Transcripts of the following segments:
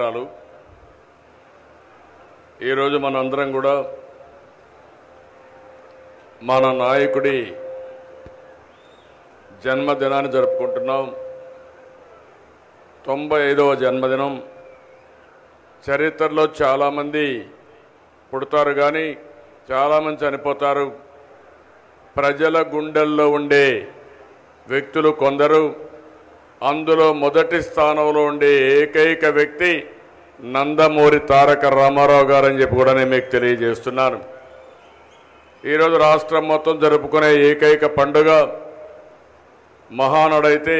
నమస్కారాలు. ఈరోజు మనందరం కూడా మన నాయకుడి జన్మదినాన్ని జరుపుకుంటున్నాం. తొంభై ఐదవ జన్మదినం. చరిత్రలో చాలామంది పుడతారు కానీ చాలామంది చనిపోతారు. ప్రజల గుండెల్లో ఉండే వ్యక్తులు కొందరు. అందులో మొదటి స్థానంలో ఉండే ఏకైక వ్యక్తి నందమూరి తారక రామారావు గారు అని చెప్పి కూడా నేను మీకు తెలియజేస్తున్నాను. ఈరోజు రాష్ట్రం మొత్తం జరుపుకునే ఏకైక పండుగ మహానాడైతే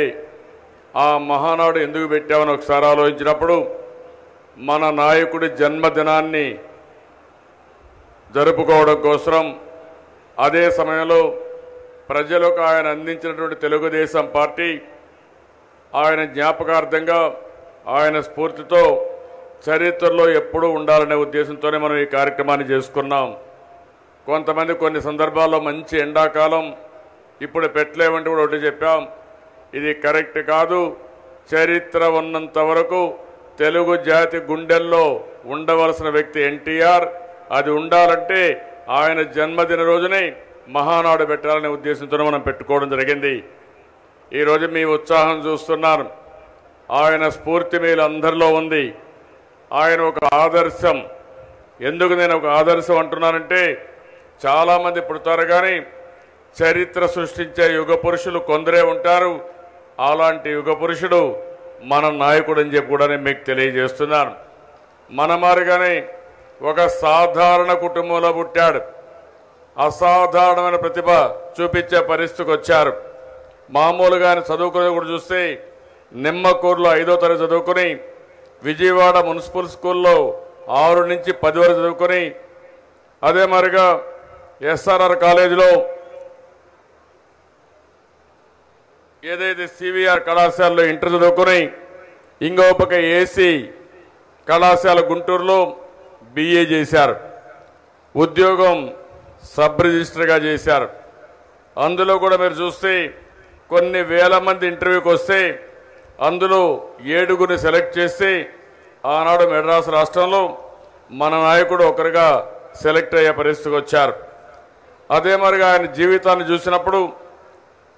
ఆ మహానాడు ఎందుకు పెట్టామని ఒకసారి ఆలోచించినప్పుడు మన నాయకుడి జన్మదినాన్ని జరుపుకోవడం కోసం అదే సమయంలో ప్రజలకు ఆయన అందించినటువంటి తెలుగుదేశం పార్టీ ఆయన జ్ఞాపకార్థంగా ఆయన స్ఫూర్తితో చరిత్రలో ఎప్పుడూ ఉండాలనే ఉద్దేశంతోనే మనం ఈ కార్యక్రమాన్ని చేసుకున్నాం. కొంతమంది కొన్ని సందర్భాల్లో మంచి ఎండాకాలం ఇప్పుడు పెట్టలేమంటే కూడా ఒకటి చెప్పాం. ఇది కరెక్ట్ కాదు. చరిత్ర ఉన్నంత వరకు తెలుగు జాతి గుండెల్లో ఉండవలసిన వ్యక్తి ఎన్టీఆర్. అది ఉండాలంటే ఆయన జన్మదిన రోజునే మహానాడు పెట్టాలనే ఉద్దేశంతో మనం పెట్టుకోవడం జరిగింది. ఈరోజు మీ ఉత్సాహం చూస్తున్నాను. ఆయన స్ఫూర్తి మీలు అందరిలో ఉంది. ఆయన ఒక ఆదర్శం. ఎందుకు నేను ఒక ఆదర్శం అంటున్నానంటే చాలామంది పుడతారు కానీ చరిత్ర సృష్టించే యుగ పురుషులు కొందరే ఉంటారు. అలాంటి యుగ పురుషుడు మన నాయకుడు అని చెప్పి కూడా నేను మీకు తెలియజేస్తున్నాను. మన మారిగానే ఒక సాధారణ కుటుంబంలో పుట్టాడు. అసాధారణమైన ప్రతిభ చూపించే పరిస్థితికి వచ్చారు. మామూలుగా ఆయన కూడా చూస్తే నిమ్మకూరులో ఐదో తరగతి చదువుకుని విజయవాడ మున్సిపల్ స్కూల్లో ఆరు నుంచి పది వరకు చదువుకొని అదే మరిగా ఎస్ఆర్ఆర్ కాలేజీలో ఏదైతే సివిఆర్ కళాశాలలో ఇంటర్ చదువుకొని ఇంకో పక్క ఏసీ కళాశాల గుంటూరులో బిఏ చేశారు. ఉద్యోగం సబ్ రిజిస్టర్గా చేశారు. అందులో కూడా మీరు చూస్తే కొన్ని వేల మంది ఇంటర్వ్యూకి వస్తే అందులో ఏడుగురిని సెలెక్ట్ చేసి ఆనాడు మెడ్రాస్ రాష్ట్రంలో మన నాయకుడు ఒకరిగా సెలెక్ట్ అయ్యే పరిస్థితికి వచ్చారు. అదే మరిగా ఆయన జీవితాన్ని చూసినప్పుడు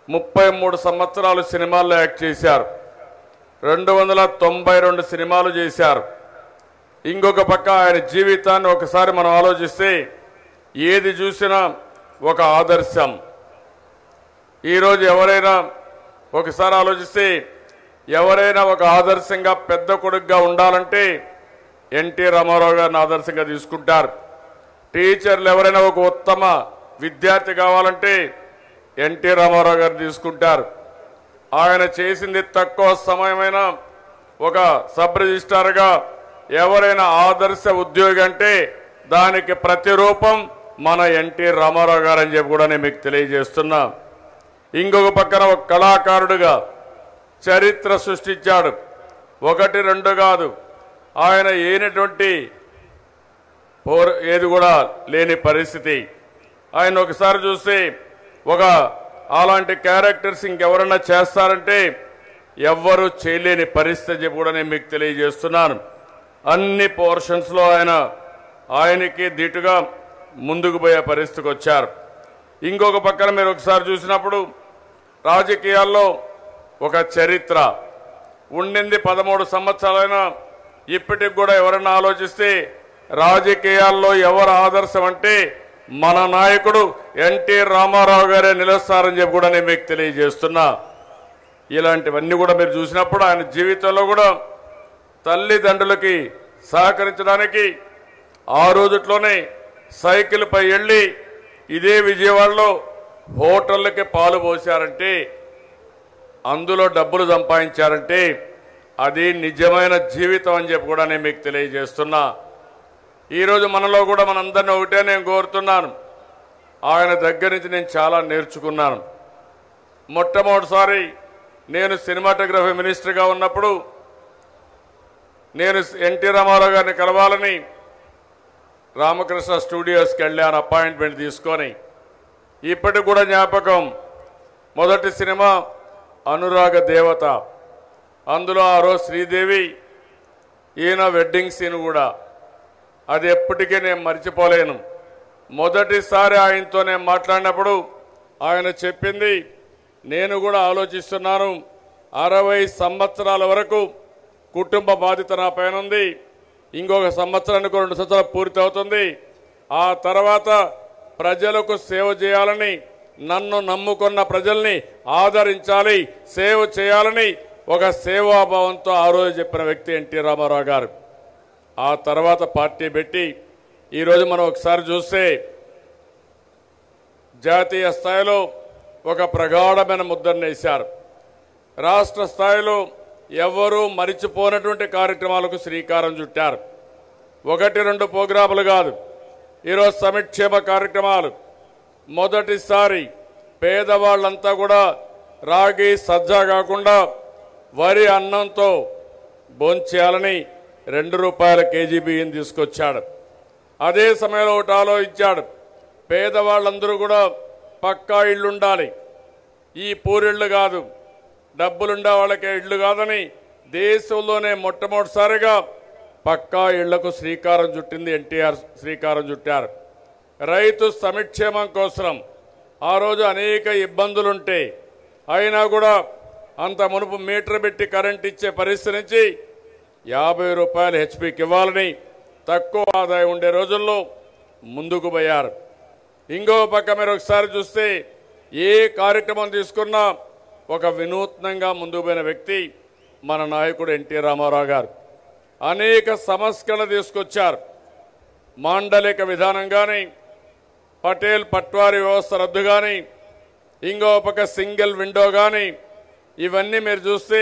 ముప్పై మూడు సంవత్సరాలు సినిమాల్లో యాక్ట్ చేశారు. రెండు వందల తొంభై రెండు సినిమాలు చేశారు. ఇంకొక పక్క ఆయన జీవితాన్ని ఒకసారి మనం ఆలోచిస్తే ఏది చూసినా ఒక ఆదర్శం. ఈరోజు ఎవరైనా ఒకసారి ఆలోచిస్తే ఎవరైనా ఒక ఆదర్శంగా పెద్ద కొడుకుగా ఉండాలంటే ఎన్టీ రామారావు గారిని ఆదర్శంగా తీసుకుంటారు. టీచర్లు ఎవరైనా ఒక ఉత్తమ విద్యార్థి కావాలంటే ఎన్టీ రామారావు గారిని తీసుకుంటారు. ఆయన చేసింది తక్కువ సమయమైన ఒక సబ్ రిజిస్టార్గా ఎవరైనా ఆదర్శ ఉద్యోగి అంటే దానికి ప్రతిరూపం మన ఎన్టీ రామారావు గారు అని చెప్పి కూడా నేను మీకు తెలియజేస్తున్నా. ఇంకొక పక్కన ఒక కళాకారుడుగా చరిత్ర సృష్టించాడు. ఒకటి రెండు కాదు. ఆయన ఏనటువంటి పోర ఏది కూడా లేని పరిస్థితి. ఆయన ఒకసారి చూస్తే ఒక అలాంటి క్యారెక్టర్స్ ఇంకెవరన్నా చేస్తారంటే ఎవ్వరూ చేయలేని పరిస్థితి కూడా నేను మీకు తెలియజేస్తున్నాను. అన్ని పోర్షన్స్లో ఆయన ఆయనకి దిటుగా ముందుకు పోయే పరిస్థితికి వచ్చారు. ఇంకొక పక్కన మీరు ఒకసారి చూసినప్పుడు రాజకీయాల్లో ఒక చరిత్ర. ఉండింది పదమూడు సంవత్సరాలైనా ఇప్పటికి కూడా ఎవరైనా ఆలోచిస్తే రాజకీయాల్లో ఎవరు ఆదర్శం అంటే మన నాయకుడు ఎన్టీ రామారావు గారే నిలుస్తారని చెప్పి కూడా నేను మీకు తెలియజేస్తున్నా. ఇలాంటివన్నీ కూడా మీరు చూసినప్పుడు ఆయన జీవితంలో కూడా తల్లిదండ్రులకి సహకరించడానికి ఆ రోజుట్లోనే సైకిల్పై వెళ్ళి ఇదే విజయవాడలో హోటళ్ళకి పాలు పోశారంటే అందులో డబ్బులు సంపాదించారంటే అది నిజమైన జీవితం అని చెప్పి కూడా నేను మీకు తెలియజేస్తున్నా. ఈరోజు మనలో కూడా మనందరినీ ఒకటే నేను కోరుతున్నాను. ఆయన దగ్గర నుంచి నేను చాలా నేర్చుకున్నాను. మొట్టమొదటిసారి నేను సినిమాటోగ్రఫీ మినిస్టర్గా ఉన్నప్పుడు నేను ఎన్టీ రామారావు గారిని కలవాలని రామకృష్ణ స్టూడియోస్కి వెళ్ళాను అపాయింట్మెంట్ తీసుకొని. ఇప్పటికి కూడా జ్ఞాపకం మొదటి సినిమా అనురాగ దేవత. అందులో ఆ రోజు శ్రీదేవి ఈయన వెడ్డింగ్ సీన్ కూడా. అది ఎప్పటికీ నేను మర్చిపోలేను. మొదటిసారి ఆయనతో నేను మాట్లాడినప్పుడు ఆయన చెప్పింది నేను కూడా ఆలోచిస్తున్నాను అరవై సంవత్సరాల వరకు కుటుంబ బాధ్యత నా పైన ఉంది ఇంకొక సంవత్సరానికి రెండు సంవత్సరాలు పూర్తి అవుతుంది ఆ తర్వాత ప్రజలకు సేవ చేయాలని నన్ను నమ్ముకున్న ప్రజల్ని ఆదరించాలి సేవ చేయాలని ఒక సేవాభావంతో ఆ రోజు చెప్పిన వ్యక్తి ఎన్టీ రామారావు గారు. ఆ తర్వాత పార్టీ పెట్టి ఈరోజు మనం ఒకసారి చూస్తే జాతీయ స్థాయిలో ఒక ప్రగాఢమైన ముద్రను వేశారు. రాష్ట్ర స్థాయిలో ఎవ్వరూ మరిచిపోనటువంటి కార్యక్రమాలకు శ్రీకారం చుట్టారు. ఒకటి రెండు ప్రోగ్రాములు కాదు. ఈరోజు సమిక్షేమ కార్యక్రమాలు మొదటిసారి పేదవాళ్ళంతా కూడా రాగి సజ్జా కాకుండా వరి అన్నంతో భోంచేయాలని రెండు రూపాయల కేజీ బియ్యం తీసుకొచ్చాడు. అదే సమయంలో ఒకటి ఆలోచించాడు. పేదవాళ్ళందరూ కూడా పక్కా ఇళ్ళు ఉండాలి ఈ పూరిళ్ళు కాదు. డబ్బులుండే వాళ్ళకే ఇళ్ళు కాదని దేశంలోనే మొట్టమొదటిసారిగా పక్కా ఇళ్ళకు శ్రీకారం చుట్టింది ఎన్టీఆర్ శ్రీకారం చుట్టారు. రైతు సమిక్షేమం కోసం ఆ రోజు అనేక ఇబ్బందులుంటే అయినా కూడా అంత మునుపు మీటర్ పెట్టి కరెంట్ ఇచ్చే పరిస్థితి నుంచి యాభై రూపాయలు హెచ్పికి ఇవ్వాలని తక్కువ ఆదాయం ఉండే రోజుల్లో ముందుకు పోయారు. ఇంకో పక్క మీరు ఒకసారి చూస్తే ఏ కార్యక్రమం తీసుకున్నా ఒక వినూత్నంగా ముందుకు పోయిన వ్యక్తి మన నాయకుడు ఎన్టీ రామారావు గారు. అనేక సంస్కరణ తీసుకొచ్చారు. మాండలిక విధానం కానీ పటేల్ పట్వారి వ్యవస్థ రద్దు కానీ ఇంకో పక్క సింగిల్ విండో కానీ ఇవన్నీ మీరు చూస్తే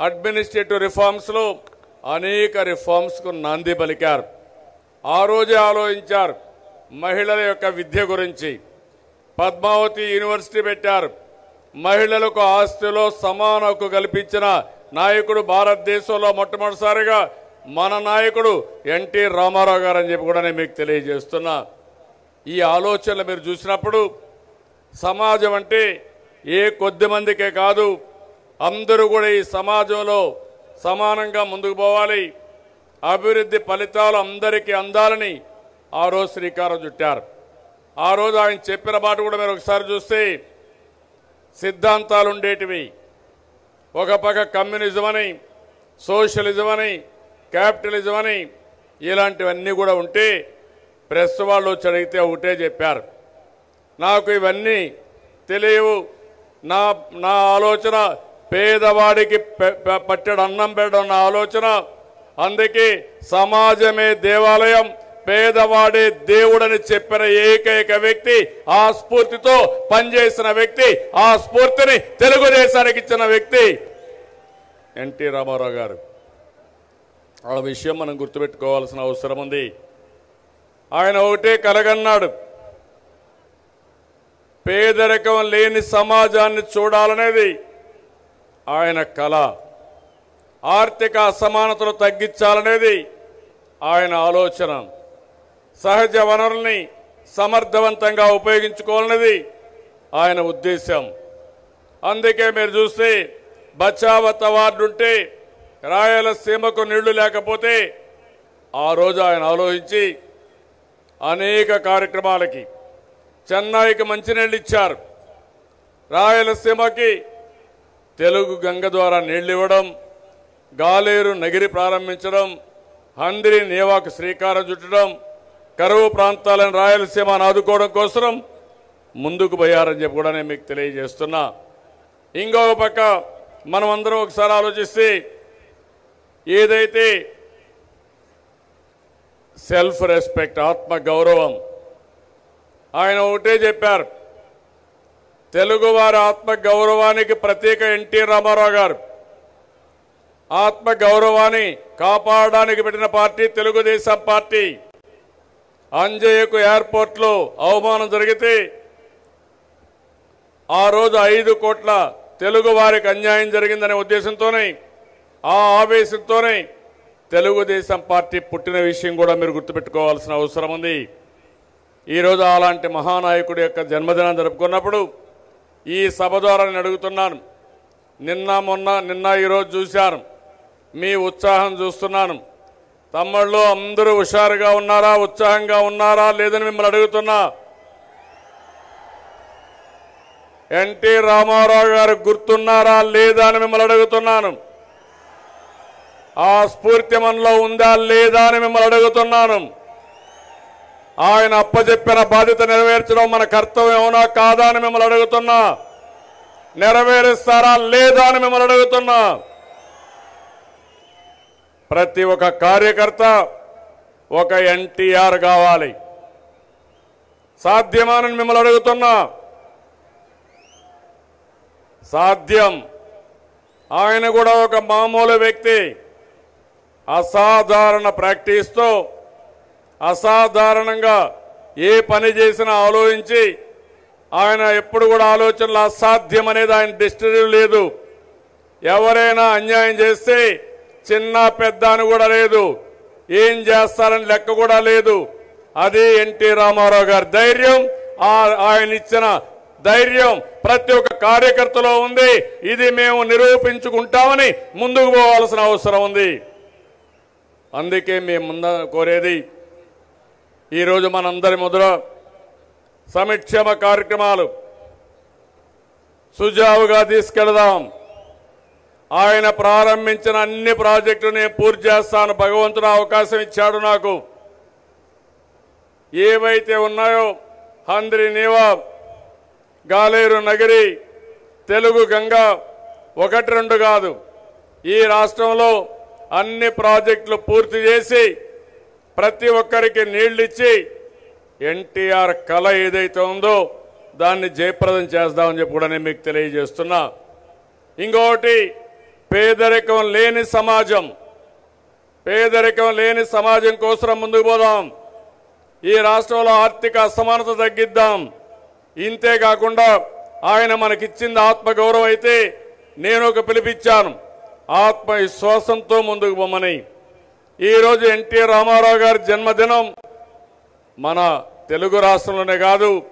అడ్మినిస్ట్రేటివ్ రిఫార్మ్స్లో అనేక రిఫార్మ్స్కు నాంది పలికారు. ఆ రోజే ఆలోచించారు మహిళల యొక్క విద్య గురించి. పద్మావతి యూనివర్సిటీ పెట్టారు. మహిళలకు ఆస్తిలో సమాన హక్కు కల్పించిన నాయకుడు భారతదేశంలో మొట్టమొదటిసారిగా మన నాయకుడు ఎన్టీ రామారావు గారు అని చెప్పి కూడా నేను మీకు తెలియజేస్తున్నా. ఈ ఆలోచనలు మీరు చూసినప్పుడు సమాజం అంటే ఏ కొద్ది మందికే కాదు అందరూ కూడా ఈ సమాజంలో సమానంగా ముందుకు పోవాలి. అభివృద్ధి ఫలితాలు అందరికీ అందాలని ఆ రోజు శ్రీకారం చుట్టారు. ఆ రోజు ఆయన చెప్పిన మాట కూడా మీరు ఒకసారి చూస్తే సిద్ధాంతాలు ఉండేటివి. ఒక పక్క కమ్యూనిజం అని సోషలిజం అని క్యాపిటలిజం అని ఇలాంటివన్నీ కూడా ఉంటే ప్రెస్ వాళ్ళు వచ్చి అడిగితే ఒకటే చెప్పారు. నాకు ఇవన్నీ తెలియవు. నా నా ఆలోచన పేదవాడికి పె- పట్టెడు అన్నం పెట్టడం నా ఆలోచన. అందుకే సమాజమే దేవాలయం. పేదవాడే దేవుడని చెప్పిన ఏకైక వ్యక్తి ఆ స్ఫూర్తితో పనిచేసిన వ్యక్తి ఆ స్ఫూర్తిని తెలుగుదేశానికి ఇచ్చిన వ్యక్తి ఎన్టీ రామారావు గారు. ఆ విషయం మనం గుర్తుపెట్టుకోవాల్సిన అవసరం ఉంది. ఆయన ఒకటే కలగన్నాడు. పేదరికం లేని సమాజాన్ని చూడాలనేది ఆయన కళ. ఆర్థిక అసమానతలు తగ్గించాలనేది ఆయన ఆలోచన. సహజ వనరుల్ని సమర్థవంతంగా ఉపయోగించుకోవాలనేది ఆయన ఉద్దేశం అందుకే మీరు చూస్తే బచావత్ అవార్డు ఉంటే రాయలసీమకు నీళ్ళు లేకపోతే ఆ రోజు ఆయన ఆలోచించి అనేక కార్యక్రమాలకి చెన్నైకి మంచినీళ్ళు ఇచ్చారు. రాయలసీమకి తెలుగు గంగ ద్వారా నీళ్ళివ్వడం ఇవ్వడం గాలేరు నగిరి ప్రారంభించడం హందిరి నేవాకు శ్రీకారం చుట్టడం కరువు ప్రాంతాలను రాయలసీమను ఆదుకోవడం కోసం ముందుకు పోయారని చెప్పి కూడా నేను మీకు తెలియజేస్తున్నా. ఇంకొక పక్క మనం అందరం ఒకసారి ఆలోచిస్తే ఏదైతే సెల్ఫ్ రెస్పెక్ట్ ఆత్మ గౌరవం ఆయన ఒకటే చెప్పారు తెలుగువారి ఆత్మ గౌరవానికి ప్రత్యేక ఎన్టీ రామారావు గారు. ఆత్మ గౌరవాన్ని కాపాడడానికి పెట్టిన పార్టీ తెలుగుదేశం పార్టీ. అంజయ్యకు ఎయిర్పోర్ట్లో అవమానం జరిగితే ఆ రోజు ఐదు కోట్ల తెలుగు వారికి అన్యాయం జరిగిందనే ఉద్దేశంతోనే ఆ ఆవేశంతోనే తెలుగుదేశం పార్టీ పుట్టిన విషయం కూడా మీరు గుర్తుపెట్టుకోవాల్సిన అవసరం ఉంది. ఈరోజు అలాంటి మహానాయకుడి యొక్క జన్మదినం జరుపుకున్నప్పుడు ఈ సభ ద్వారా నేను అడుగుతున్నాను. నిన్న మొన్న నిన్న ఈరోజు చూశాను. మీ ఉత్సాహం చూస్తున్నాను. తమ్ముళ్ళు అందరూ హుషారుగా ఉన్నారా ఉత్సాహంగా ఉన్నారా లేదని మిమ్మల్ని అడుగుతున్నా. ఎన్టీ రామారావు గారు గుర్తున్నారా లేదా అని మిమ్మల్ని అడుగుతున్నాను. ఆ స్ఫూర్తి మనలో ఉందా లేదా అని మిమ్మల్ని అడుగుతున్నాను. ఆయన అప్పచెప్పిన బాధ్యత నెరవేర్చడం మన కర్తవ్యం అవునా కాదా అని మిమ్మల్ని అడుగుతున్నా. నెరవేరుస్తారా లేదా అని మిమ్మల్ని అడుగుతున్నా. ప్రతి ఒక్క కార్యకర్త ఒక ఎన్టీఆర్ కావాలి. సాధ్యమానని మిమ్మల్ని అడుగుతున్నా. సాధ్యం. ఆయన కూడా ఒక మామూలు వ్యక్తి. అసాధారణ ప్రాక్టీస్తో అసాధారణంగా ఏ పని చేసినా ఆలోచించి ఆయన ఎప్పుడు కూడా ఆలోచనలు అసాధ్యం అనేది ఆయన డిస్టరీ లేదు. ఎవరైనా అన్యాయం చేస్తే చిన్న పెద్ద అని కూడా లేదు. ఏం చేస్తారని లెక్క కూడా లేదు. అది ఎన్టీ రామారావు గారి ధైర్యం. ఆయన ఇచ్చిన ధైర్యం ప్రతి ఒక్క కార్యకర్తలో ఉంది. ఇది మేము నిరూపించుకుంటామని ముందుకు పోవాల్సిన అవసరం ఉంది. అందుకే మేము ముంద కోరేది ఈరోజు మనందరి ముద్ర సంక్షేమ కార్యక్రమాలు. సుజావుగా తీసుకెళదాం. ఆయన ప్రారంభించిన అన్ని ప్రాజెక్టులు నేను పూర్తి చేస్తాను. భగవంతుడు అవకాశం ఇచ్చాడు నాకు. ఏవైతే ఉన్నాయో హంద్రి నీవా గాలేరు నగరి తెలుగు గంగ ఒకటి రెండు కాదు. ఈ రాష్ట్రంలో అన్ని ప్రాజెక్టులు పూర్తి చేసి ప్రతి ఒక్కరికి నీళ్ళిచ్చి ఎన్టీఆర్ కళ ఏదైతే ఉందో దాన్ని జయప్రదం చేద్దామని చెప్పి కూడా నేను మీకు తెలియజేస్తున్నా. ఇంకొకటి పేదరికం లేని సమాజం. పేదరికం లేని సమాజం కోసం ముందుకు పోదాం. ఈ రాష్ట్రంలో ఆర్థిక అసమానత తగ్గిద్దాం. ఇంతే కాకుండా ఆయన మనకిచ్చింది ఆత్మగౌరవం అయితే నేను ఒక పిలిపిచ్చాను ఆత్మవిశ్వాసంతో ముందుకు పొమ్మని ఈరోజు ఎన్టీ రామారావు గారి జన్మదినం మన తెలుగు రాష్ట్రంలోనే కాదు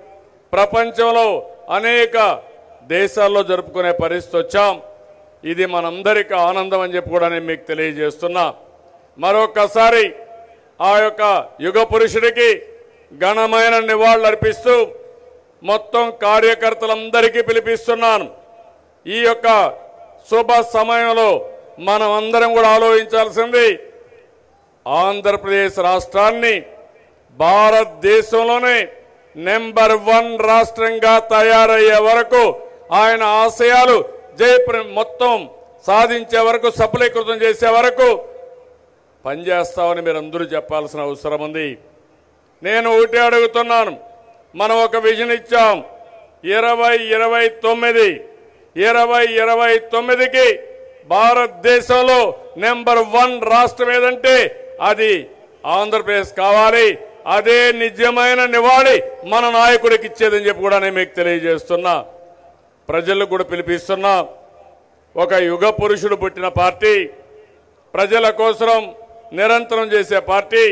ప్రపంచంలో అనేక దేశాల్లో జరుపుకునే పరిస్థితి వచ్చాం. ఇది మనందరికీ ఆనందం అని చెప్పి కూడా నేను మీకు తెలియజేస్తున్నా. మరొకసారి ఆ యొక్క యుగ పురుషుడికి ఘనమైన నివాళులు అర్పిస్తూ మొత్తం కార్యకర్తలందరికీ పిలిపిస్తున్నాను. ఈ యొక్క శుభ సమయంలో మనం అందరం కూడా ఆలోచించాల్సింది ఆంధ్రప్రదేశ్ రాష్ట్రాన్ని భారతదేశంలోనే నెంబర్ వన్ రాష్ట్రంగా తయారయ్యే వరకు ఆయన ఆశయాలు జయప్ర మొత్తం సాధించే వరకు సఫలీకృతం చేసే వరకు పనిచేస్తామని మీరు అందరూ చెప్పాల్సిన అవసరం ఉంది. నేను ఒకటి అడుగుతున్నాను. మనం ఒక విజన్ ఇచ్చాం. ఇరవై ఇరవై తొమ్మిది ఇరవై ఇరవై తొమ్మిదికి భారతదేశంలో నెంబర్ వన్ రాష్ట్రం ఏదంటే అది ఆంధ్రప్రదేశ్ కావాలి. అదే నిజమైన నివాళి మన నాయకుడికి ఇచ్చేదని చెప్పి కూడా నేను మీకు తెలియజేస్తున్నా. ప్రజలకు కూడా పిలిపిస్తున్నా. ఒక యుగ పురుషుడు పుట్టిన పార్టీ ప్రజల కోసం నిరంతరం చేసే పార్టీ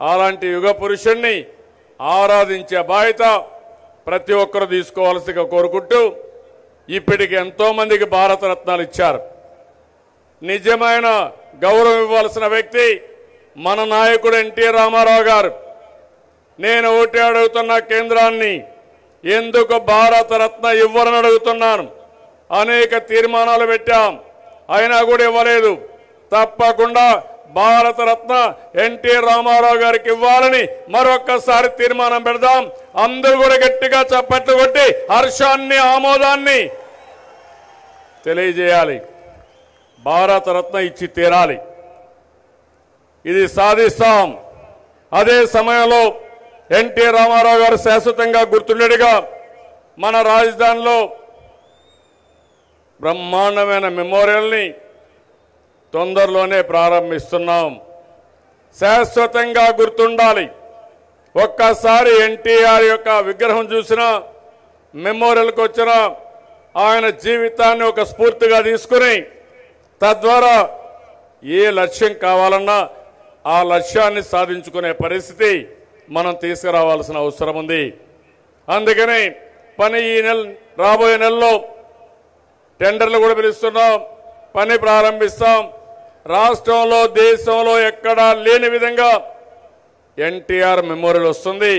అలాంటి యుగ పురుషుణ్ణి ఆరాధించే బాధ్యత ప్రతి ఒక్కరు తీసుకోవాల్సిగా కోరుకుంటూ ఇప్పటికి ఎంతో మందికి భారతరత్నాలు ఇచ్చారు. నిజమైన గౌరవం ఇవ్వాల్సిన వ్యక్తి మన నాయకుడు ఎన్టీ రామారావు గారు. నేను ఒకటి అడుగుతున్న కేంద్రాన్ని ఎందుకు భారతరత్న ఇవ్వరని అడుగుతున్నాను. అనేక తీర్మానాలు పెట్టాం. అయినా కూడా ఇవ్వలేదు. తప్పకుండా భారతరత్న ఎన్టీ రామారావు గారికి ఇవ్వాలని మరొక్కసారి తీర్మానం పెడదాం. అందరూ కూడా గట్టిగా చప్పట్లు కొట్టి హర్షాన్ని ఆమోదాన్ని తెలియజేయాలి. భారతరత్న ఇచ్చి తీరాలి. ఇది సాధిస్తాం. అదే సమయంలో ఎన్టీ రామారావు గారు శాశ్వతంగా గుర్తుండేట్టుగా మన రాజధానిలో బ్రహ్మాండమైన మెమోరియల్ని తొందరలోనే ప్రారంభిస్తున్నాం. శాశ్వతంగా గుర్తుండాలి. ఒక్కసారి ఎన్టీఆర్ యొక్క విగ్రహం చూసినా మెమోరియల్కి వచ్చిన ఆయన జీవితాన్ని ఒక స్ఫూర్తిగా తీసుకుని తద్వారా ఏ లక్ష్యం కావాలన్నా ఆ లక్ష్యాన్ని సాధించుకునే పరిస్థితి మనం తీసుకురావాల్సిన అవసరం ఉంది. అందుకని పని ఈ నెల రాబోయే నెలలో టెండర్లు కూడా పిలుస్తున్నాం పని ప్రారంభిస్తాం. రాష్ట్రంలో దేశంలో ఎక్కడా లేని విధంగా ఎన్టీఆర్ మెమోరియల్ వస్తుంది.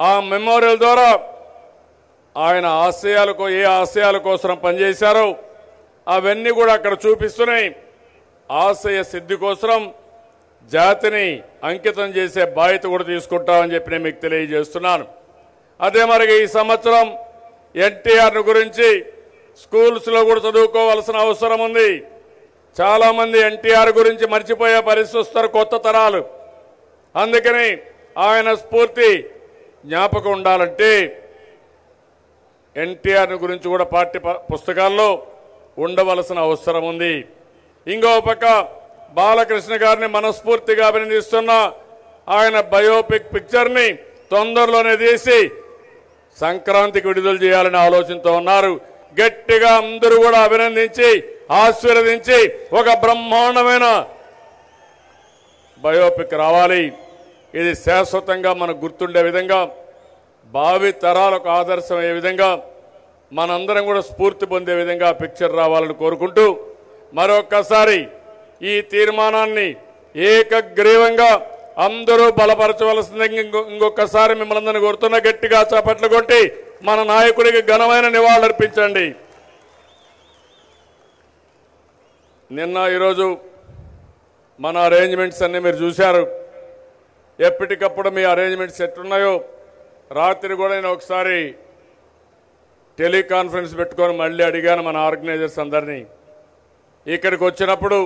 ఆ మెమోరియల్ ద్వారా ఆయన ఆశయాలకు ఏ ఆశయాల కోసం పనిచేశారో అవన్నీ కూడా అక్కడ చూపిస్తున్నాయి. ఆశయ సిద్ధి కోసం జాతిని అంకితం చేసే బాధ్యత కూడా తీసుకుంటామని చెప్పి నేను మీకు తెలియజేస్తున్నాను. అదే మరి ఈ సంవత్సరం ఎన్టీఆర్ను గురించి స్కూల్స్లో కూడా చదువుకోవాల్సిన అవసరం ఉంది. చాలామంది ఎన్టీఆర్ గురించి మర్చిపోయే పరిస్థితి వస్తారు కొత్త తరాలు. అందుకని ఆయన స్ఫూర్తి జ్ఞాపకం ఉండాలంటే ఎన్టీఆర్ గురించి కూడా పాఠ్య పుస్తకాల్లో ఉండవలసిన అవసరం ఉంది. ఇంకో పక్క బాలకృష్ణ గారిని మనస్ఫూర్తిగా అభినందిస్తున్న ఆయన బయోపిక్ పిక్చర్ని తొందరలోనే తీసి సంక్రాంతికి విడుదల చేయాలని ఆలోచనతో ఉన్నారు. గట్టిగా అందరూ కూడా అభినందించి ఆశీర్వదించి ఒక బ్రహ్మాండమైన బయోపిక్ రావాలి. ఇది శాశ్వతంగా మనకు గుర్తుండే విధంగా భావి తరాలకు ఆదర్శం అయ్యే విధంగా మనందరం కూడా స్ఫూర్తి పొందే విధంగా పిక్చర్ రావాలని కోరుకుంటూ మరొక్కసారి ఈ తీర్మానాన్ని ఏకగ్రీవంగా అందరూ బలపరచవలసింది ఇంకొకసారి మిమ్మల్ని అందరినీ కోరుతున్న గట్టిగా చప్పట్లు కొట్టి మన నాయకుడికి ఘనమైన నివాళులర్పించండి నిన్న ఈరోజు మన అరేంజ్మెంట్స్ అన్నీ మీరు చూశారు. ఎప్పటికప్పుడు మీ అరేంజ్మెంట్స్ ఎట్లున్నాయో రాత్రి కూడా నేను ఒకసారి టెలికాన్ఫరెన్స్ పెట్టుకొని మళ్ళీ అడిగాను మన ఆర్గనైజర్స్ అందరినీ. ఇక్కడికి వచ్చినప్పుడు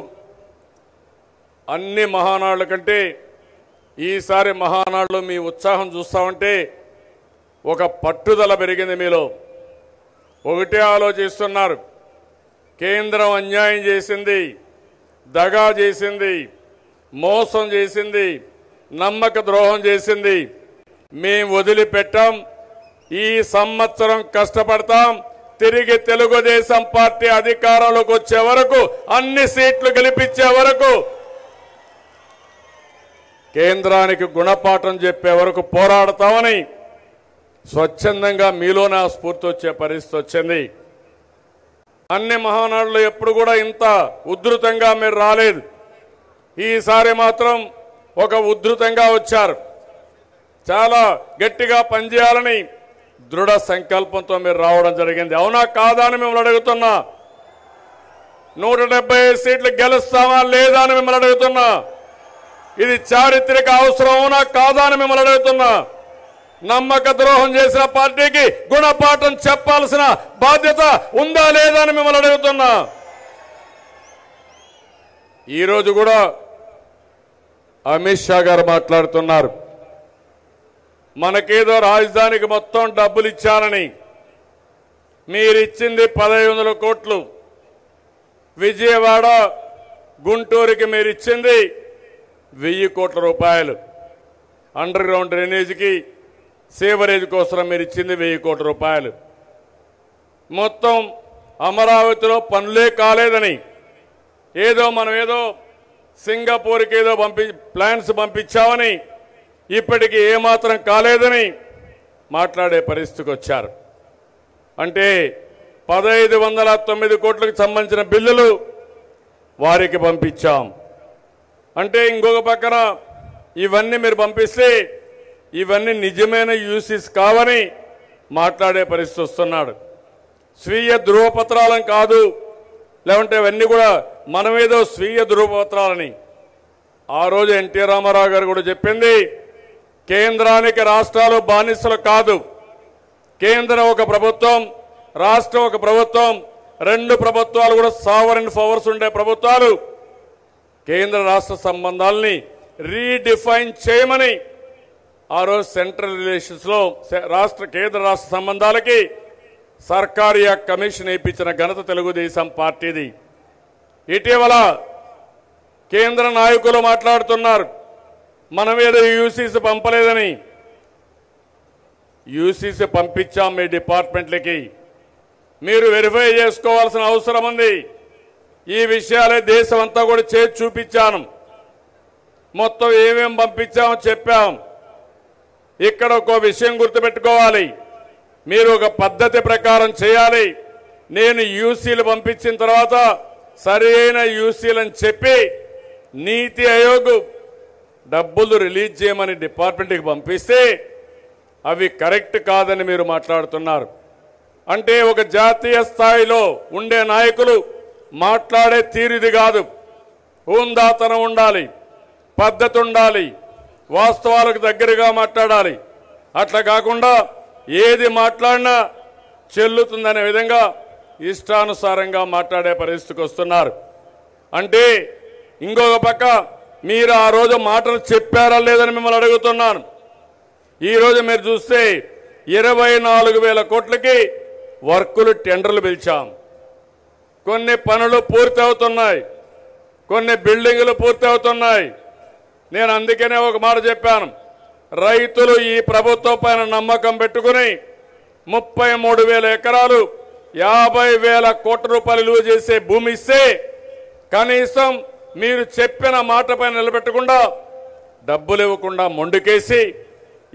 అన్ని మహానాళ్ళ కంటే ఈసారి మహానాడులో మీ ఉత్సాహం చూస్తామంటే ఒక పట్టుదల పెరిగింది మీలో. ఒకటే ఆలోచిస్తున్నారు. కేంద్రం అన్యాయం చేసింది దగా చేసింది మోసం చేసింది నమ్మక ద్రోహం చేసింది మేం వదిలిపెట్టాం. ఈ సంవత్సరం కష్టపడతాం. తిరిగి తెలుగుదేశం పార్టీ అధికారంలోకి వచ్చే వరకు అన్ని సీట్లు గెలిపించే వరకు కేంద్రానికి గుణపాఠం చెప్పే వరకు పోరాడతామని స్వచ్ఛందంగా మీలోనే ఆ స్ఫూర్తి వచ్చే పరిస్థితి వచ్చింది. అన్ని మహానాడులు ఎప్పుడు కూడా ఇంత ఉధృతంగా మీరు రాలేదు. ఈసారి మాత్రం ఒక ఉధృతంగా వచ్చారు. చాలా గట్టిగా పనిచేయాలని దృఢ సంకల్పంతో మీరు రావడం జరిగింది. అవునా కాదా అని మిమ్మల్ని అడుగుతున్నా. నూట డెబ్బై ఐదు సీట్లు గెలుస్తామా లేదా అని మిమ్మల్ని అడుగుతున్నా. ఇది చారిత్రక అవసరం అవునా కాదా అని మిమ్మల్ని అడుగుతున్నా. నమ్మక ద్రోహం చేసిన పార్టీకి గుణపాఠం చెప్పాల్సిన బాధ్యత ఉందా లేదా అని మిమ్మల్ని అడుగుతున్నా. ఈరోజు కూడా అమిత్ షా గారు మాట్లాడుతున్నారు. మనకేదో రాజధానికి మొత్తం డబ్బులు ఇచ్చారని మీరిచ్చింది పదహైదు వందల కోట్లు. విజయవాడ గుంటూరుకి మీరు ఇచ్చింది వెయ్యి కోట్ల రూపాయలు. అండర్ గ్రౌండ్ డ్రైనేజీకి సేవరేజ్ కోసం మీరు ఇచ్చింది వెయ్యి కోట్ల రూపాయలు. మొత్తం అమరావతిలో పనులే కాలేదని. ఏదో మనం ఏదో సింగపూర్కి ఏదో పంపి ప్లాన్స్ పంపించామని ఇప్పటికి ఏమాత్రం కాలేదని మాట్లాడే పరిస్థితికి వచ్చారు. అంటే పదహైదు వందల తొమ్మిది కోట్లకు సంబంధించిన బిల్లులు వారికి పంపించాం. అంటే ఇంకొక పక్కన ఇవన్నీ మీరు పంపిస్తే ఇవన్నీ నిజమైన యూసెస్ కావని మాట్లాడే పరిస్థితి వస్తున్నాడు. స్వీయ ధృవపత్రాలను కాదు లేకుంటే అవన్నీ కూడా మనమేదో స్వీయ ధృవపత్రాలని. ఆ రోజు ఎన్టీ రామారావు గారు కూడా చెప్పింది కేంద్రానికి రాష్ట్రాలు బానిసలు కాదు. కేంద్రం ఒక ప్రభుత్వం రాష్ట్రం ఒక ప్రభుత్వం రెండు ప్రభుత్వాలు కూడా సావరెన్ పవర్స్ ఉండే ప్రభుత్వాలు. కేంద్ర రాష్ట్ర సంబంధాలని రీడిఫైన్ చేయమని ఆ రోజు సెంట్రల్ రిలేషన్స్లో రాష్ట్ర కేంద్ర రాష్ట్ర సంబంధాలకి సర్కారియా కమిషన్ ఇప్పించిన ఘనత తెలుగుదేశం పార్టీది. ఇటీవల కేంద్ర నాయకులు మాట్లాడుతున్నారు. మనం ఏదో యూసీసీ పంపలేదని. యూసీసీ పంపించాం మీ డిపార్ట్మెంట్లకి. మీరు వెరిఫై చేసుకోవాల్సిన అవసరం ఉంది. ఈ విషయాలే దేశం అంతా కూడా చేసి చూపించాను. మొత్తం ఏమేం పంపించామో చెప్పాం. ఇక్కడ ఒక విషయం గుర్తుపెట్టుకోవాలి. మీరు ఒక పద్ధతి ప్రకారం చేయాలి. నేను యూసీలు పంపించిన తర్వాత సరి అయిన యూసీలని చెప్పి నీతి ఆయోగ్ డబ్బులు రిలీజ్ చేయమని డిపార్ట్మెంట్కి పంపిస్తే అవి కరెక్ట్ కాదని మీరు మాట్లాడుతున్నారు. అంటే ఒక జాతీయ స్థాయిలో ఉండే నాయకులు మాట్లాడే తీరుది కాదు. హూందాతనం ఉండాలి పద్ధతి ఉండాలి వాస్తవాలకు దగ్గరగా మాట్లాడాలి. అట్లా కాకుండా ఏది మాట్లాడినా చెల్లుతుందనే విధంగా ఇష్టానుసారంగా మాట్లాడే పరిస్థితికి వస్తున్నారు. అంటే ఇంకొక పక్క మీరు ఆ రోజు మాటలు చెప్పారా లేదని మిమ్మల్ని అడుగుతున్నాను. ఈరోజు మీరు చూస్తే ఇరవై నాలుగు వేల కోట్లకి వర్కులు టెండర్లు పిలిచాం. కొన్ని పనులు పూర్తి అవుతున్నాయి కొన్ని బిల్డింగులు పూర్తి అవుతున్నాయి నేను అందుకనే ఒక మాట చెప్పాను. రైతులు ఈ ప్రభుత్వం పైన నమ్మకం పెట్టుకుని ముప్పై మూడు వేల ఎకరాలు యాభై వేల కోట్ల రూపాయలు విలువ చేసే భూమి ఇస్తే కనీసం మీరు చెప్పిన మాటపై నిలబెట్టకుండా డబ్బులు ఇవ్వకుండా మొండుకేసి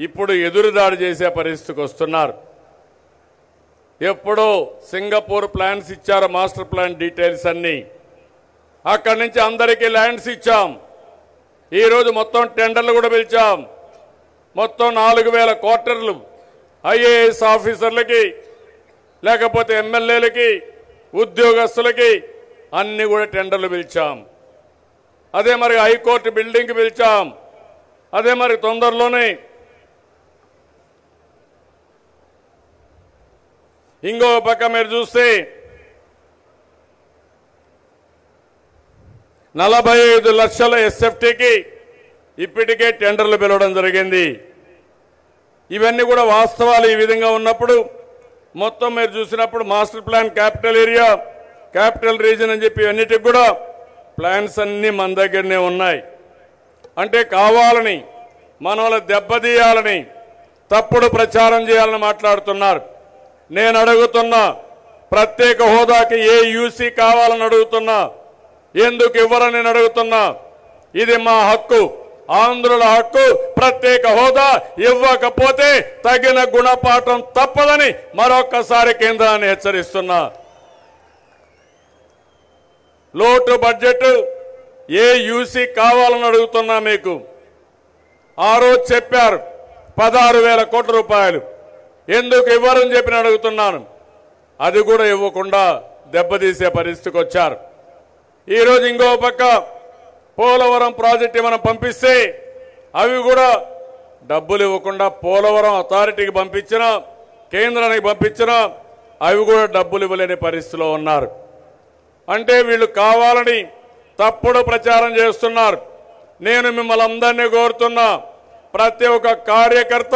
ఇప్పుడు ఎదురుదాడి చేసే పరిస్థితికి వస్తున్నారు. ఎప్పుడో సింగపూర్ ప్లాన్స్ ఇచ్చారు మాస్టర్ ప్లాన్ డీటెయిల్స్ అన్నీ. అక్కడి నుంచి అందరికీ ల్యాండ్స్ ఇచ్చాం. ఈరోజు మొత్తం టెండర్లు కూడా పిలిచాం. మొత్తం నాలుగు వేల క్వార్టర్లు ఐఏఎస్ ఆఫీసర్లకి లేకపోతే ఎమ్మెల్యేలకి ఉద్యోగస్తులకి అన్ని కూడా టెండర్లు పిలిచాం. అదే మరి హైకోర్టు బిల్డింగ్ పిలిచాం. అదే మరి తొందరలోనే ఇంకో పక్క మీరు చూస్తే నలభై ఐదు లక్షల ఎస్ఎఫ్టీకి ఇప్పటికే టెండర్లు పిలవడం జరిగింది. ఇవన్నీ కూడా వాస్తవాలు ఈ విధంగా ఉన్నప్పుడు మొత్తం మీరు చూసినప్పుడు master plan capital area capital region అని చెప్పి అన్నిటికి కూడా ప్లాన్స్ అన్నీ మన దగ్గరనే ఉన్నాయి. అంటే కావాలని మనల్ని దెబ్బతీయాలని తప్పుడు ప్రచారం చేయాలని మాట్లాడుతున్నారు. నేను అడుగుతున్నా ప్రత్యేక హోదాకి ఏ యూసీ కావాలని అడుగుతున్నా? ఎందుకు ఇవ్వరని నేను అడుగుతున్నా? ఇది మా హక్కు. ఆంధ్రుల హక్కు ప్రత్యేక హోదా ఇవ్వకపోతే తగిన గుణపాఠం తప్పదని మరొక్కసారి కేంద్రాన్ని హెచ్చరిస్తున్నా. లోటు బడ్జెట్ ఏ యూసీ కావాలని అడుగుతున్నా మీకు. ఆ రోజు చెప్పారు పదహారు వేల కోట్ల రూపాయలు. ఎందుకు ఇవ్వరని చెప్పి అడుగుతున్నాను. అది కూడా ఇవ్వకుండా దెబ్బతీసే పరిస్థితికి వచ్చారు. ఈరోజు ఇంకో పక్క పోలవరం ప్రాజెక్టు మనం పంపిస్తే అవి కూడా డబ్బులు ఇవ్వకుండా పోలవరం అథారిటీకి పంపించినా కేంద్రానికి పంపించినా అవి కూడా డబ్బులు ఇవ్వలేని పరిస్థితిలో ఉన్నారు. అంటే వీళ్ళు కావాలని తప్పుడు ప్రచారం చేస్తున్నారు. నేను మిమ్మల్ని అందరినీ కోరుతున్నా ప్రతి ఒక్క కార్యకర్త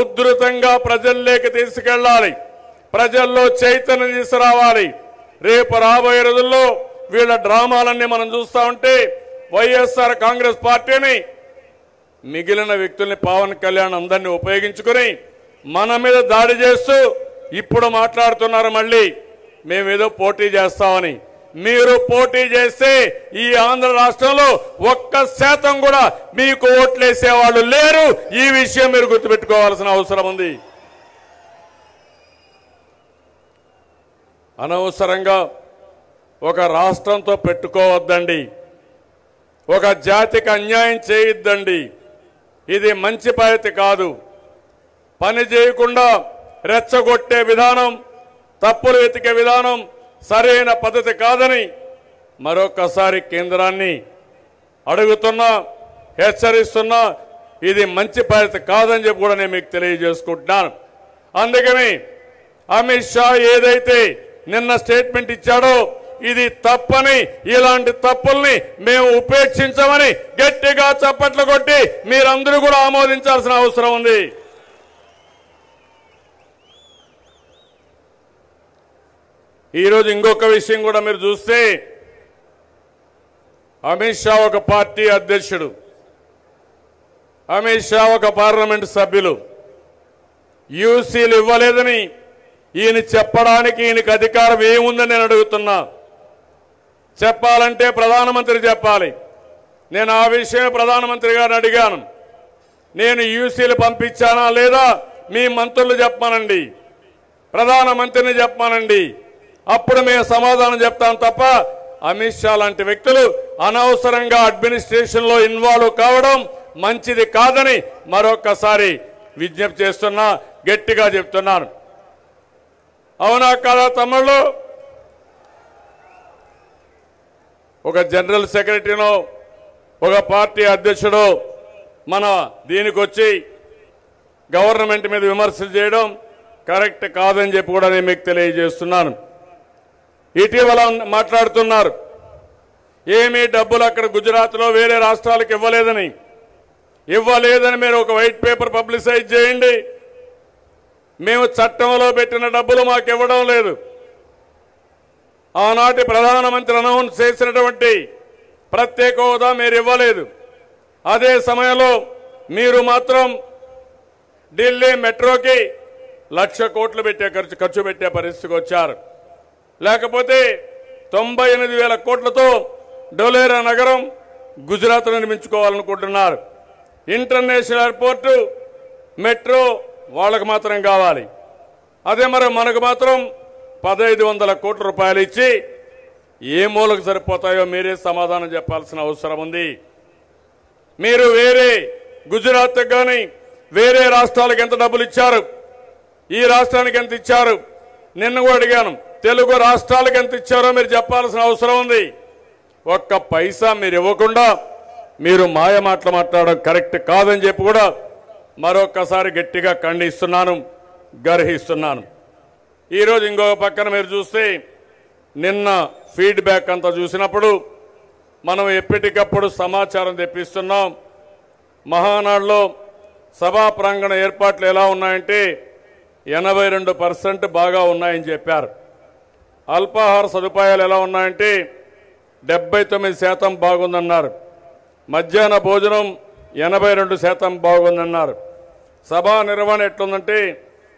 ఉధృతంగా ప్రజల్లోకి తీసుకెళ్ళాలి. ప్రజల్లో చైతన్యం తీసుకురావాలి. రేపు రాబోయే రోజుల్లో వీళ్ళ డ్రామాలన్నీ మనం చూస్తా ఉంటే వైఎస్ఆర్ కాంగ్రెస్ పార్టీని మిగిలిన వ్యక్తుల్ని పవన్ కళ్యాణ్ అందరినీ ఉపయోగించుకుని మన మీద దాడి చేస్తూ ఇప్పుడు మాట్లాడుతున్నారు మళ్ళీ. మేమేదో పోటీ చేస్తామని. మీరు పోటీ చేస్తే ఈ ఆంధ్ర రాష్ట్రంలో ఒక్క శాతం కూడా మీకు ఓట్లేసే వాళ్ళు లేరు. ఈ విషయం మీరు గుర్తుపెట్టుకోవాల్సిన అవసరం ఉంది. అనవసరంగా ఒక రాష్ట్రంతో పెట్టుకోవద్దండి. ఒక జాతికి అన్యాయం చేయొద్దండి. ఇది మంచి పద్ధతి కాదు. పని చేయకుండా రెచ్చగొట్టే విధానం తప్పులు వెతికే విధానం సరైన పద్ధతి కాదని మరొకసారి కేంద్రాన్ని అడుగుతున్నా హెచ్చరిస్తున్నా ఇది మంచి పద్ధతి కాదని చెప్పి కూడా నేను మీకు తెలియజేసుకుంటున్నాను. అందుకని అమిత్ షా ఏదైతే నిన్న స్టేట్మెంట్ ఇచ్చాడో ఇది తప్పని ఇలాంటి తప్పుల్ని మేము ఉపేక్షించమని గట్టిగా చప్పట్లు కొట్టి మీరందరూ కూడా ఆమోదించాల్సిన అవసరం ఉంది. ఈరోజు ఇంకొక విషయం కూడా మీరు చూస్తే అమిత్ షా ఒక పార్టీ అధ్యక్షుడు అమిత్ షా ఒక పార్లమెంట్ సభ్యులు. యూసీలు ఇవ్వలేదని ఈయన చెప్పడానికి ఈయనకి అధికారం ఏముందని నేను అడుగుతున్నా. చెప్పాలంటే ప్రధానమంత్రి చెప్పాలి. నేను ఆ విషయం ప్రధానమంత్రి గారిని అడిగాను. నేను యూసీలు పంపించానా లేదా మీ మంత్రులు చెప్పానండి ప్రధానమంత్రిని చెప్పానండి అప్పుడు మేము సమాధానం చెప్తాం తప్ప అమిత్ షా లాంటి వ్యక్తులు అనవసరంగా అడ్మినిస్ట్రేషన్లో ఇన్వాల్వ్ కావడం మంచిది కాదని మరొకసారి విజ్ఞప్తి చేస్తున్నా గట్టిగా చెప్తున్నాను. అవునా కాదా తమ్ముళ్ళు? ఒక జనరల్ సెక్రటరీనో ఒక పార్టీ అధ్యక్షుడు మన దీనికి వచ్చి గవర్నమెంట్ మీద విమర్శలు చేయడం కరెక్ట్ కాదని చెప్పి కూడా నేను మీకు తెలియజేస్తున్నాను. ఇటీవల మాట్లాడుతున్నారు. ఏమీ డబ్బులు అక్కడ గుజరాత్లో వేరే రాష్ట్రాలకు ఇవ్వలేదని. ఇవ్వలేదని మీరు ఒక వైట్ పేపర్ పబ్లిసైజ్ చేయండి. మేము చట్టంలో పెట్టిన డబ్బులు మాకు ఇవ్వడం లేదు. ఆనాటి ప్రధానమంత్రి అనౌన్స్ చేసినటువంటి ప్రత్యేక హోదా మీరు ఇవ్వలేదు. అదే సమయంలో మీరు మాత్రం ఢిల్లీ మెట్రోకి లక్ష కోట్లు పెట్టే ఖర్చు ఖర్చు పెట్టే పరిస్థితికి వచ్చారు. లేకపోతే తొంభై ఎనిమిది వేల కోట్లతో డోలేరా నగరం గుజరాత్ నిర్మించుకోవాలనుకుంటున్నారు. ఇంటర్నేషనల్ ఎయిర్పోర్టు మెట్రో వాళ్ళకు మాత్రం కావాలి. అదే మరి మనకు మాత్రం పదహైదు వందల కోట్ల రూపాయలు ఇచ్చి ఏ మూలకు సరిపోతాయో మీరే సమాధానం చెప్పాల్సిన అవసరం ఉంది. మీరు వేరే గుజరాత్ కానీ వేరే రాష్ట్రాలకు ఎంత డబ్బులు ఇచ్చారు? ఈ రాష్ట్రానికి ఎంత ఇచ్చారు? నిన్న కూడా అడిగాను. తెలుగు రాష్ట్రాలకు ఎంత ఇచ్చారో మీరు చెప్పాల్సిన అవసరం ఉంది. ఒక్క పైసా మీరు ఇవ్వకుండా మీరు మాయ మాటలు మాట్లాడడం కరెక్ట్ కాదని చెప్పి కూడా మరొక్కసారి గట్టిగా ఖండిస్తున్నాను గర్హిస్తున్నాను. ఈరోజు ఇంకొక పక్కన మీరు చూస్తే నిన్న ఫీడ్బ్యాక్ అంతా చూసినప్పుడు మనం ఎప్పటికప్పుడు సమాచారం తెప్పిస్తున్నాం. మహానాడులో సభా ప్రాంగణ ఏర్పాట్లు ఎలా ఉన్నాయంటే ఎనభై రెండు పర్సెంట్ బాగా ఉన్నాయని చెప్పారు. అల్పాహార సదుపాయాలు ఎలా ఉన్నాయంటే డెబ్బై తొమ్మిది శాతం బాగుందన్నారు. మధ్యాహ్న భోజనం ఎనభై రెండు శాతం బాగుందన్నారు. సభా నిర్వహణ ఎట్లుందంటే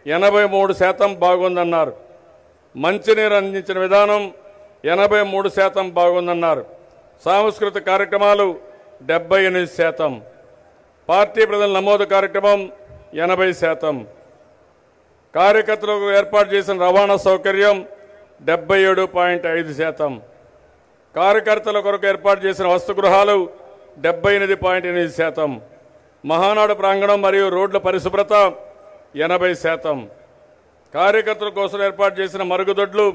ఎనభై మూడు శాతం బాగుందన్నారు. మంచినీరు అందించిన విధానం ఎనభై మూడు శాతం బాగుందన్నారు. సాంస్కృతిక కార్యక్రమాలు డెబ్బై ఎనిమిది శాతం. పార్టీ ప్రజల నమోదు కార్యక్రమం ఎనభై శాతం. కార్యకర్తలకు ఏర్పాటు చేసిన రవాణా సౌకర్యం డెబ్బై ఏడు పాయింట్ ఐదు శాతం. కార్యకర్తల కొరకు ఏర్పాటు చేసిన వసతిగృహాలు డెబ్బై ఎనిమిది పాయింట్ ఎనిమిది శాతం. మహానాడు ప్రాంగణం మరియు రోడ్ల పరిశుభ్రత ఎనభై శాతం. కార్యకర్తల కోసం ఏర్పాటు చేసిన మరుగుదొడ్లు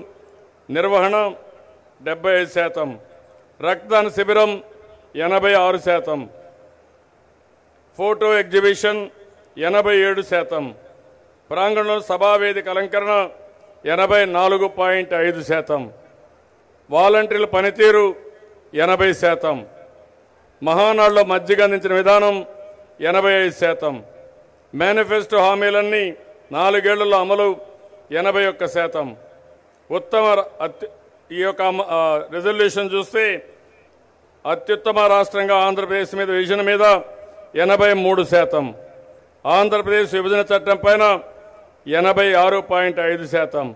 నిర్వహణ డెబ్బై ఐదు శాతం. రక్తదాన శిబిరం ఎనభై ఆరు శాతం. ఫోటో ఎగ్జిబిషన్ ఎనభై ఏడు శాతం. ప్రాంగణంలో సభావేదిక అలంకరణ ఎనభై నాలుగు పాయింట్ ఐదు శాతం. వాలంటీర్ల పనితీరు ఎనభై శాతం. మహానాడులో మజ్జిగ అందించిన విధానం ఎనభై ఐదు శాతం. మేనిఫెస్టో హామీలన్నీ నాలుగేళ్ళలో అమలు ఎనభై ఒక్క శాతం. ఉత్తమ ఈ యొక్క రిజల్యూషన్ రెజల్యూషన్ చూస్తే అత్యుత్తమ రాష్ట్రంగా ఆంధ్రప్రదేశ్ మీద విజన్ మీద ఎనభై మూడు శాతం. ఆంధ్రప్రదేశ్ విభజన చట్టం పైన ఎనభై ఆరు పాయింట్ ఐదు శాతం.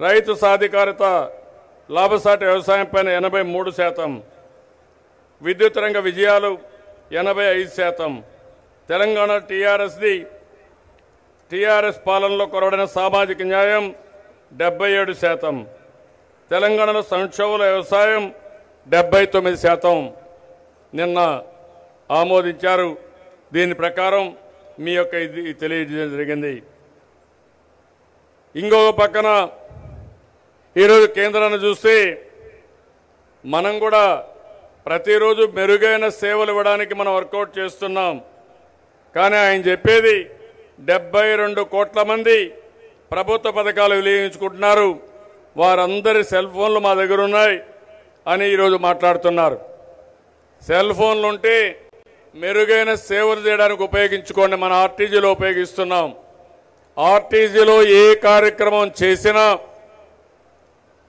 రైతు సాధికారత లాభసాటి వ్యవసాయం పైన ఎనభై మూడు శాతం. విద్యుత్ రంగ విజయాలు ఎనభై ఐదు శాతం. తెలంగాణ టీఆర్ఎస్ది టీఆర్ఎస్ పాలనలో కొరవడిన సామాజిక న్యాయం డెబ్బై ఏడు శాతం. తెలంగాణలో సంక్షోభల వ్యవసాయం డెబ్బై తొమ్మిది శాతం. నిన్న ఆమోదించారు. దీని ప్రకారం మీ యొక్క ఇది తెలియజేయడం జరిగింది. ఇంకొక పక్కన ఈరోజు కేంద్రాన్ని చూస్తే మనం కూడా ప్రతిరోజు మెరుగైన సేవలు ఇవ్వడానికి మనం వర్కౌట్ చేస్తున్నాం. కానీ ఆయన చెప్పేది డెబ్బై రెండు కోట్ల మంది ప్రభుత్వ పథకాలు వినియోగించుకుంటున్నారు. వారందరి సెల్ ఫోన్లు మా దగ్గర ఉన్నాయి అని ఈరోజు మాట్లాడుతున్నారు. సెల్ ఫోన్లు ఉంటే మెరుగైన సేవలు చేయడానికి ఉపయోగించుకోండి. మన ఆర్టీజీలో ఉపయోగిస్తున్నాం. ఆర్టీజీలో ఏ కార్యక్రమం చేసినా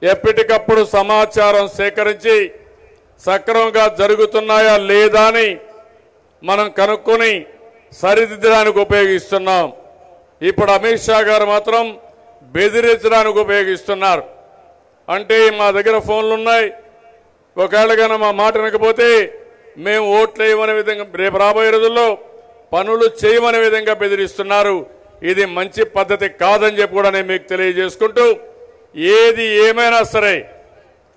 ఎప్పటికప్పుడు సమాచారం సేకరించి సక్రమంగా జరుగుతున్నాయా లేదా అని మనం కనుక్కొని సరిదిద్దడానికి ఉపయోగిస్తున్నాం. ఇప్పుడు అమిత్ షా గారు మాత్రం బెదిరించడానికి ఉపయోగిస్తున్నారు. అంటే మా దగ్గర ఫోన్లు ఉన్నాయి ఒకవేళ కనుక మా మాట వినకపోతే మేము ఓట్లు వేయమనే విధంగా రేపు రాబోయే రోజుల్లో పనులు చేయమనే విధంగా బెదిరిస్తున్నారు. ఇది మంచి పద్ధతి కాదని చెప్పి కూడా నేను మీకు తెలియజేసుకుంటూ ఏది ఏమైనా సరే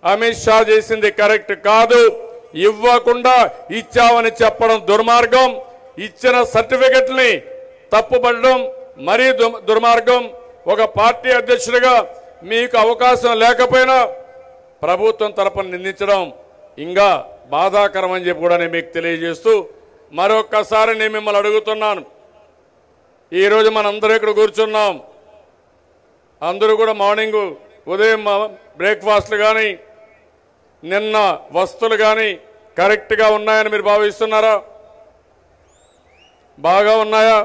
అమిత్ షా చేసింది కరెక్ట్ కాదు. ఇవ్వకుండా ఇచ్చామని చెప్పడం దుర్మార్గం. ఇచ్చిన సర్టిఫికెట్ని తప్పుపడడం మరీ దుర్మార్గం. ఒక పార్టీ అధ్యక్షుడిగా మీకు అవకాశం లేకపోయినా ప్రభుత్వం తరపున నిందించడం ఇంకా బాధాకరం అని చెప్పి కూడా నేను మీకు తెలియజేస్తూ మరొక్కసారి నేను మిమ్మల్ని అడుగుతున్నాను. ఈరోజు మనందరూ ఇక్కడ కూర్చున్నాం. అందరూ కూడా మార్నింగ్ ఉదయం బ్రేక్ఫాస్ట్లు కానీ నిన్న వస్తువులు కానీ కరెక్ట్గా ఉన్నాయని మీరు భావిస్తున్నారా? బాగా ఉన్నాయా?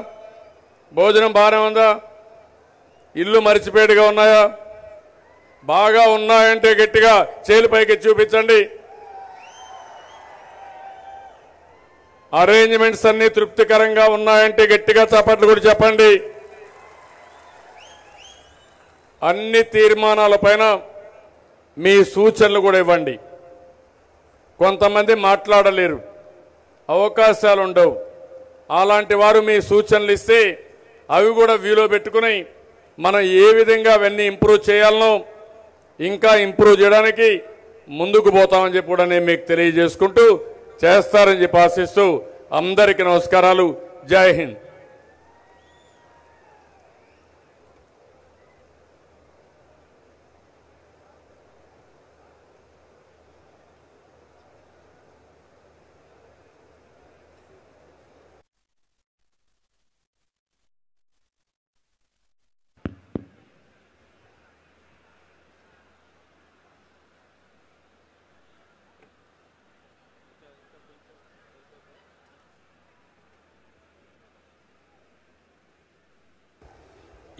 భోజనం బాగానే ఉందా? ఇల్లు మరిచిపేటుగా ఉన్నాయా? బాగా ఉన్నాయంటే గట్టిగా చేలు పైకి చూపించండి. అరేంజ్మెంట్స్ అన్ని తృప్తికరంగా ఉన్నాయంటే గట్టిగా చప్పట్లు కూడా చెప్పండి. అన్ని తీర్మానాలపైన మీ సూచనలు కూడా ఇవ్వండి. కొంతమంది మాట్లాడలేరు. అవకాశాలు ఉండవు. అలాంటి వారు మీ సూచనలు ఇస్తే అవి కూడా వ్యూలో పెట్టుకుని మనం ఏ విధంగా అవన్నీ ఇంప్రూవ్ చేయాలనో ఇంకా ఇంప్రూవ్ చేయడానికి ముందుకు పోతామని చెప్పి కూడా నేను మీకు తెలియజేసుకుంటూ చేస్తారని చెప్పి ఆశిస్తూ అందరికీ నమస్కారాలు. జై హింద్.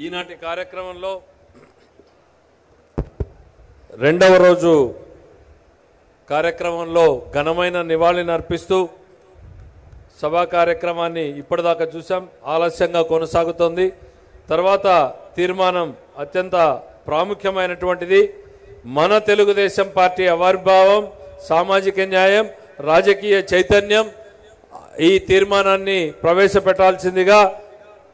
ఈనాటి కార్యక్రమంలో రెండవ రోజు కార్యక్రమంలో ఘనమైన నివాళిని అర్పిస్తూ సభా కార్యక్రమాన్ని ఇప్పటిదాకా చూసాం ఆలస్యంగా కొనసాగుతోంది. తర్వాత తీర్మానం అత్యంత ప్రాముఖ్యమైనటువంటిది. మన తెలుగుదేశం పార్టీ ఆవిర్భావం సామాజిక న్యాయం రాజకీయ చైతన్యం ఈ తీర్మానాన్ని ప్రవేశపెట్టాల్సిందిగా